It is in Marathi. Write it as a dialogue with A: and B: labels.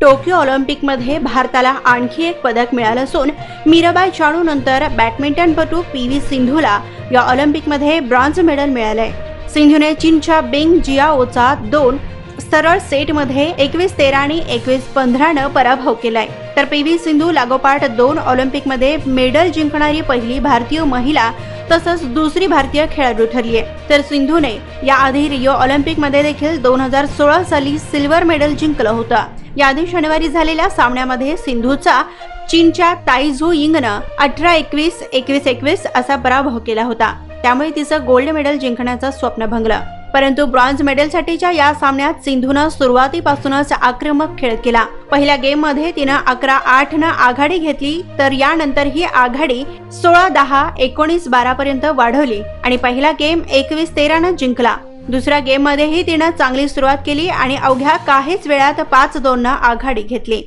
A: टोकियो ऑलिम्पिकमध्ये भारताला आणखी एक पदक मिळालं असून मीराबाई चानू नंतर बॅडमिंटनपटू पी व्ही सिंधूला या ऑलिम्पिकमध्ये ब्रॉन्झ मेडल मिळालंय. सिंधूने चीनच्या बिंग जियाओचा दोन सरळ सेटमध्ये एकवीस तेरा आणि एकवीस पंधरानं पराभव केलाय. तर पी व्ही सिंधू लागोपाठ दोन ऑलिम्पिकमध्ये मेडल जिंकणारी पहिली भारतीय महिला तसंच दुसरी भारतीय खेळाडू ठरली आहे तर सिंधूने याआधी रिओ ऑलिम्पिकमध्ये देखील दोन हजार सोळा साली सिल्वर मेडल जिंकलं होतं. याआधी शनिवारी झालेल्या सामन्यामध्ये सिंधूचा चीनच्या ताईझू यिंगनं अठरा एकवीस एकवीस एकवीस असा पराभव केला होता. त्यामुळे तिचं गोल्ड मेडल जिंकण्याचं स्वप्न भंगलं. परंतु ब्रॉन्झ मेडलसाठीच्या या सामन्यात सिंधूनं सुरुवातीपासूनच आक्रमक खेळ केला. पहिल्या गेममध्ये तिनं अकरा आठ न आघाडी घेतली तर यानंतर ही आघाडी सोळा दहा एकोणीस बारा पर्यंत वाढवली आणि पहिला गेम एकवीस तेरानं जिंकला. दुसऱ्या गेममध्येही तिनं चांगली सुरुवात केली आणि अवघ्या काहीच वेळात पाच दोननं आघाडी घेतली.